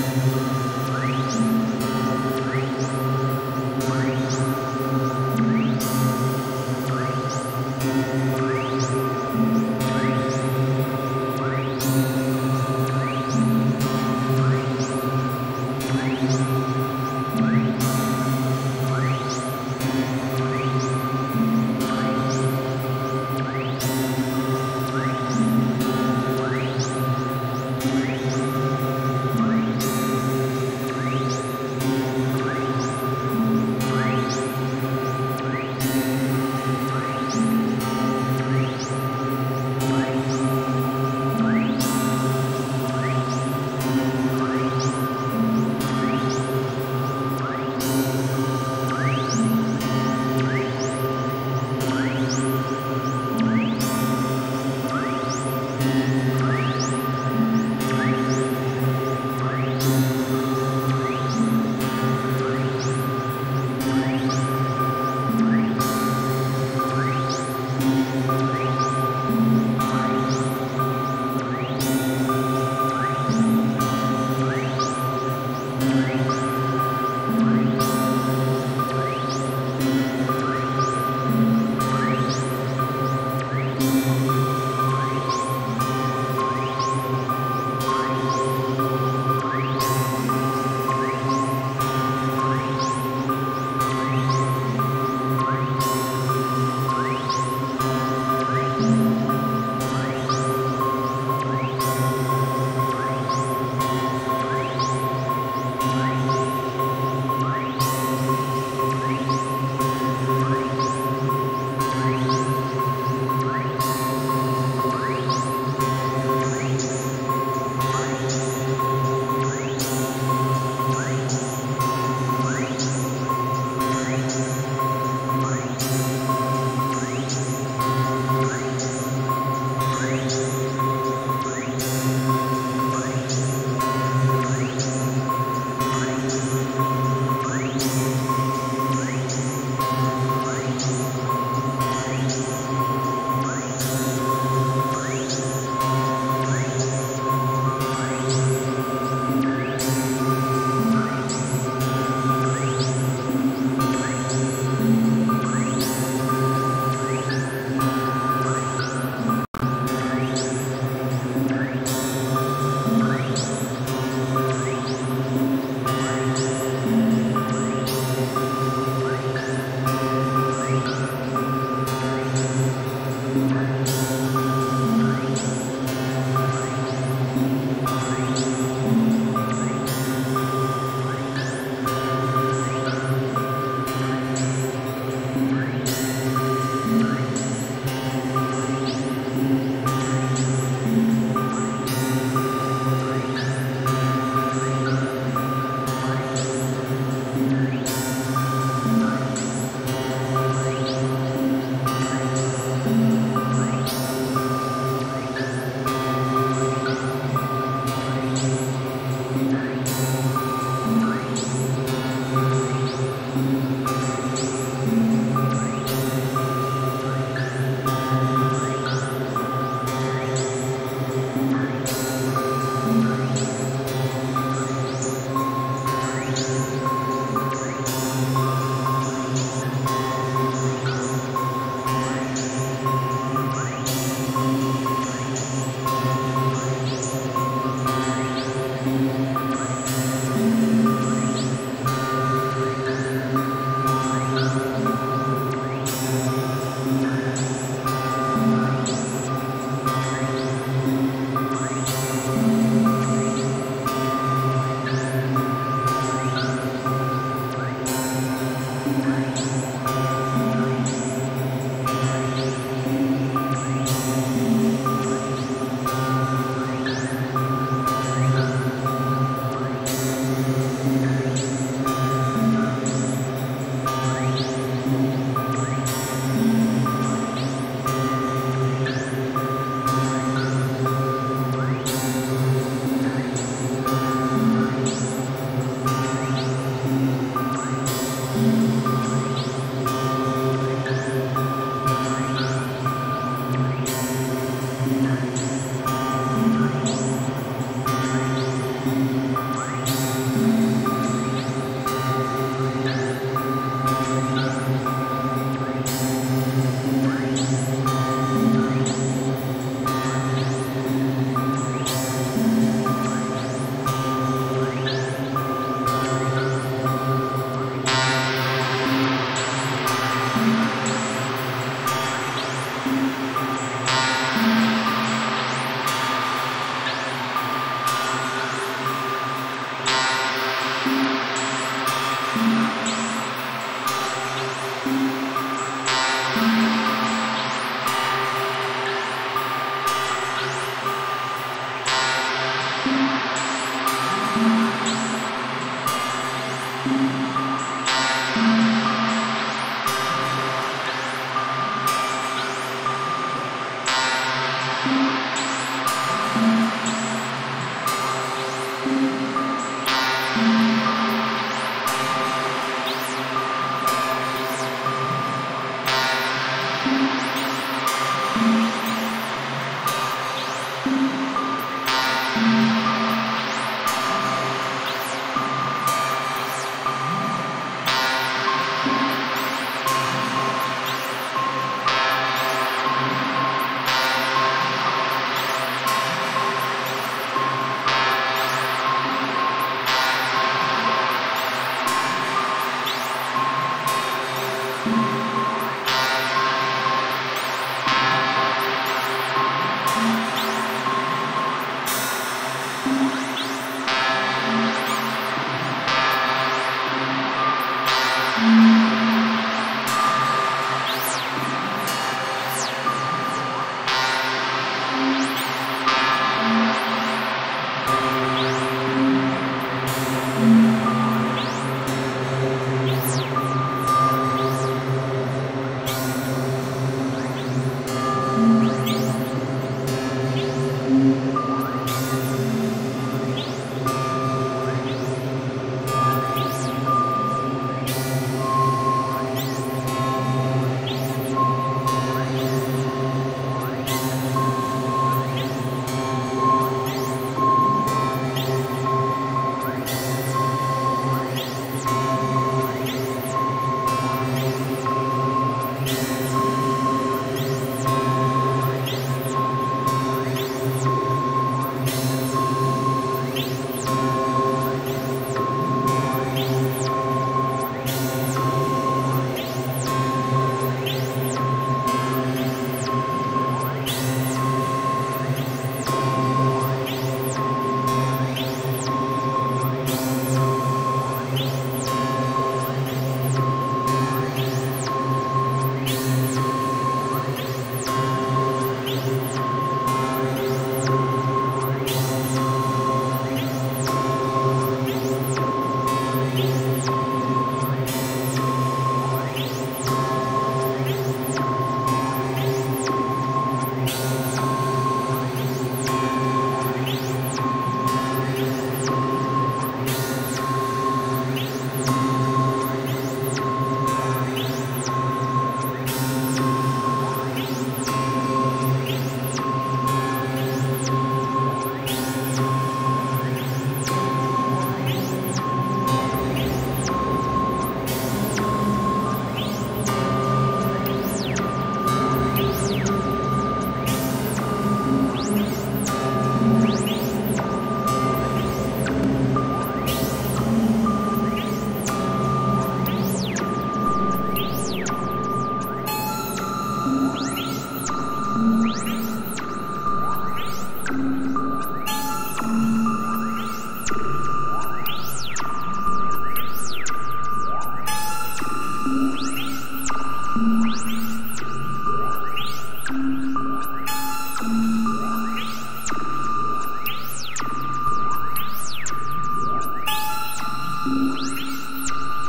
Thank you.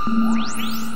Música